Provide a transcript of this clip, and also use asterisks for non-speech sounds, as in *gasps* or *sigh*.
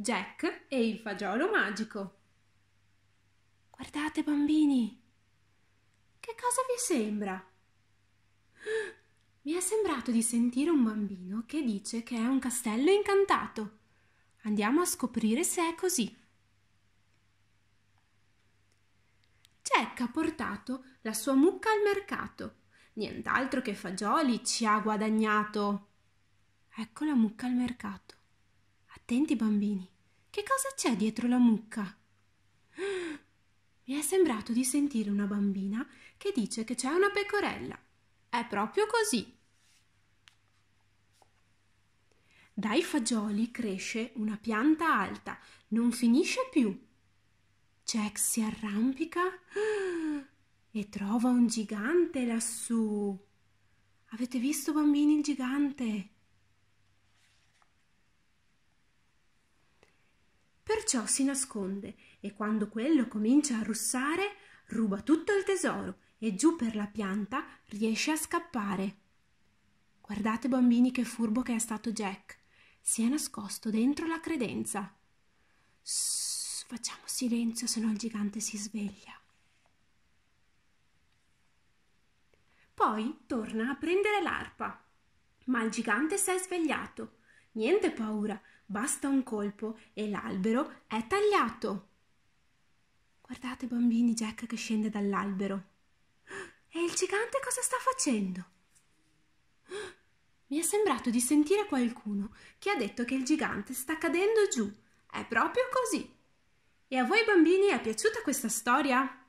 Jack e il fagiolo magico. Guardate bambini, che cosa vi sembra? Mi è sembrato di sentire un bambino che dice che è un castello incantato. Andiamo a scoprire se è così. Jack ha portato la sua mucca al mercato. Nient'altro che fagioli ci ha guadagnato. Ecco la mucca al mercato. Attenti bambini, che cosa c'è dietro la mucca? Mi è sembrato di sentire una bambina che dice che c'è una pecorella. È proprio così. Dai fagioli cresce una pianta alta, non finisce più. Jack si arrampica *gasps* e trova un gigante lassù. Avete visto bambini il gigante? Perciò si nasconde e quando quello comincia a russare ruba tutto il tesoro e giù per la pianta riesce a scappare. Guardate bambini che furbo che è stato Jack. Si è nascosto dentro la credenza. Shh, facciamo silenzio se no il gigante si sveglia. Poi torna a prendere l'arpa. Ma il gigante si è svegliato. Niente paura, Basta un colpo e l'albero è tagliato. Guardate bambini Jack che scende dall'albero. E il gigante cosa sta facendo? Mi è sembrato di sentire qualcuno che ha detto che il gigante sta cadendo giù. È proprio così. E a voi bambini è piaciuta questa storia?